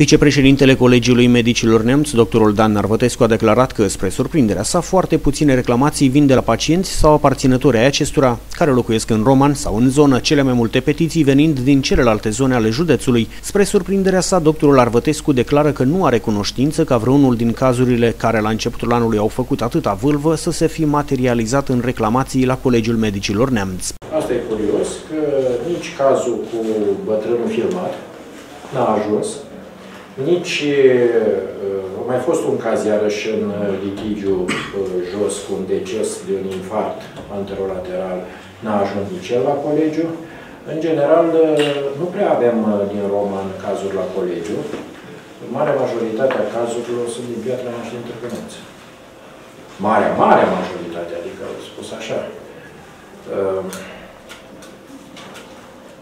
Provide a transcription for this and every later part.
Vicepreședintele Colegiului Medicilor Neamț, doctorul Dan Narvătescu, a declarat că, spre surprinderea sa, foarte puține reclamații vin de la pacienți sau aparținători ai acestora, care locuiesc în Roman sau în zonă, cele mai multe petiții venind din celelalte zone ale județului. Spre surprinderea sa, doctorul Arvătescu declară că nu are cunoștință ca vreunul din cazurile care la începutul anului au făcut atâta vâlvă să se fi materializat în reclamații la Colegiul Medicilor Neamț. Asta e curios, că nici cazul cu bătrânul filmat n-a ajuns nici a mai fost un caz iarăși în litigiu jos cu un deces de un infarct anterolateral, n-a ajuns nici el la colegiu. În general, nu prea avem din Roma în cazuri la colegiu. Marea majoritate a cazurilor sunt din Piatra Neamț și din Târgăneț. Marea, marea majoritate, adică spus așa.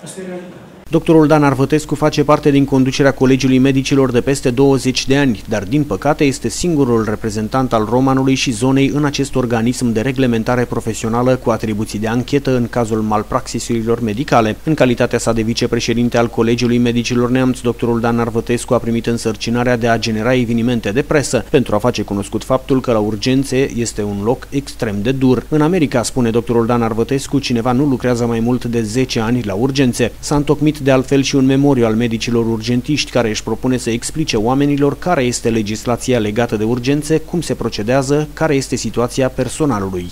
Asta e realitatea. Doctorul Dan Arvătescu face parte din conducerea Colegiului Medicilor de peste 20 de ani, dar din păcate este singurul reprezentant al Romanului și zonei în acest organism de reglementare profesională cu atribuții de anchetă în cazul malpraxisurilor medicale. În calitatea sa de vicepreședinte al Colegiului Medicilor Neamț, doctorul Dan Arvătescu a primit însărcinarea de a genera evenimente de presă pentru a face cunoscut faptul că la urgențe este un loc extrem de dur. În America, spune doctorul Dan Arvătescu, cineva nu lucrează mai mult de 10 ani la urgențe. S-a întocmit de altfel și un memoriu al medicilor urgentiști care își propune să explice oamenilor care este legislația legată de urgențe, cum se procedează, care este situația personalului.